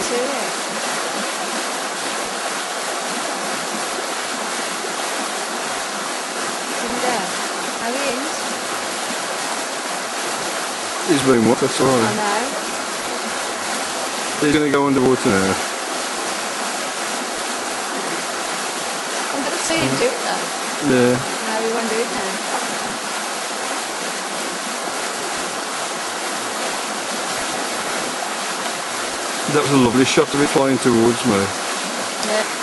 too. He's been what? That's alright. I know. He's gonna go underwater now. I'm gonna see him do it though. Yeah. Now he won't do it now. that was a lovely shot to be flying towards me. Yeah.